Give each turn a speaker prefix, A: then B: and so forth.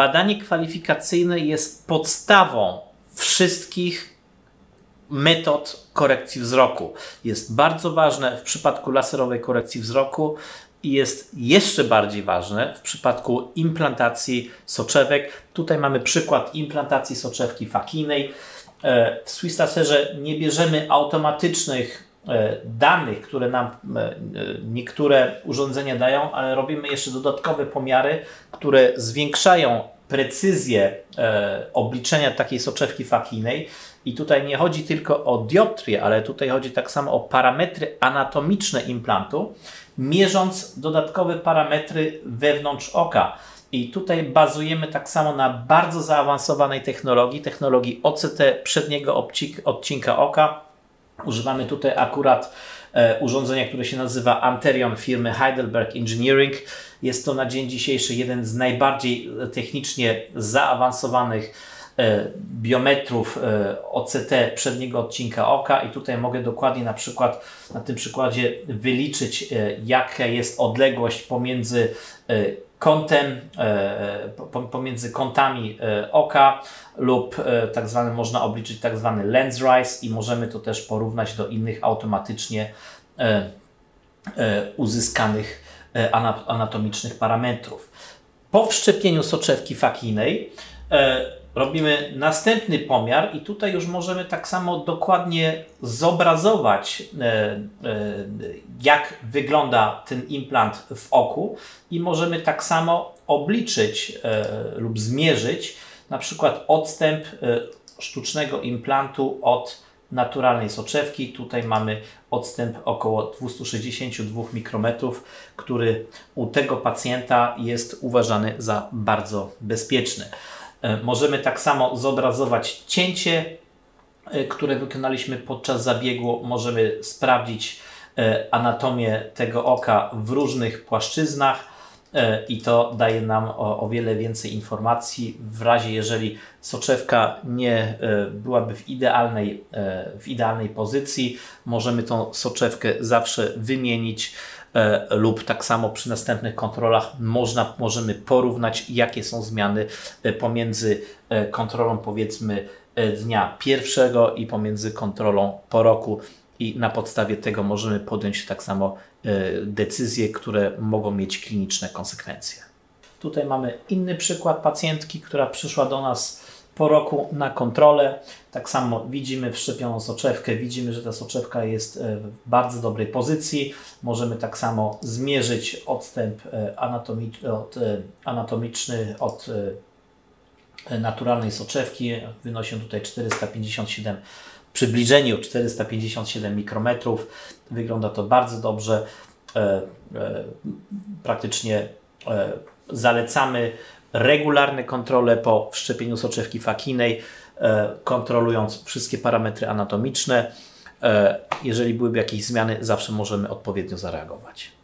A: badanie kwalifikacyjne jest podstawą wszystkich metod korekcji wzroku. Jest bardzo ważne w przypadku laserowej korekcji wzroku i jest jeszcze bardziej ważne w przypadku implantacji soczewek. Tutaj mamy przykład implantacji soczewki fakijnej. E, w Swiss Laserze nie bierzemy automatycznych danych, które nam e, niektóre urządzenia dają, ale robimy jeszcze dodatkowe pomiary, które zwiększają precyzję obliczenia takiej soczewki fakijnej. I tutaj nie chodzi tylko o dioptrię, ale tutaj chodzi tak samo o parametry anatomiczne implantu, mierząc dodatkowe parametry wewnątrz oka. I tutaj bazujemy tak samo na bardzo zaawansowanej technologii, technologii OCT przedniego odcinka oka. Używamy tutaj akurat e, urządzenia, które się nazywa Anterion firmy Heidelberg Engineering. Jest to na dzień dzisiejszy jeden z najbardziej technicznie zaawansowanych e, biometrów e, OCT przedniego odcinka oka i tutaj mogę dokładnie na przykład na tym przykładzie wyliczyć e, jaka jest odległość pomiędzy e, kątem, e, pomiędzy kątami e, oka lub e, tak zwany, można obliczyć tak zwany lens rise i możemy to też porównać do innych automatycznie uzyskanych anatomicznych parametrów. Po wszczepieniu soczewki fakijnej robimy następny pomiar i tutaj już możemy tak samo dokładnie zobrazować, e, e, jak wygląda ten implant w oku i możemy tak samo obliczyć e, lub zmierzyć na przykład odstęp sztucznego implantu od naturalnej soczewki. Tutaj mamy odstęp około 262 mikrometrów, który u tego pacjenta jest uważany za bardzo bezpieczny. E, możemy tak samo zobrazować cięcie, e, które wykonaliśmy podczas zabiegu. Możemy sprawdzić e, anatomię tego oka w różnych płaszczyznach i to daje nam o, o, wiele więcej informacji w razie, jeżeli soczewka nie byłaby w idealnej, w idealnej pozycji. Możemy tą soczewkę zawsze wymienić lub tak samo przy następnych kontrolach można, możemy porównać, jakie są zmiany e, pomiędzy e, kontrolą powiedzmy dnia pierwszego i pomiędzy kontrolą po roku i na podstawie tego możemy podjąć tak samo decyzje, które mogą mieć kliniczne konsekwencje. Tutaj mamy inny przykład pacjentki, która przyszła do nas po roku na kontrolę. Tak samo widzimy wszczepioną soczewkę, widzimy, że ta soczewka jest e, w bardzo dobrej pozycji. Możemy tak samo zmierzyć odstęp e, e, anatomiczny od naturalnej soczewki. Wynosi on tutaj 457 w przybliżeniu 457 mikrometrów. Wygląda to bardzo dobrze. Praktycznie zalecamy regularne kontrole po wszczepieniu soczewki fakijnej, e, kontrolując wszystkie parametry anatomiczne. E, jeżeli byłyby jakieś zmiany, zawsze możemy odpowiednio zareagować.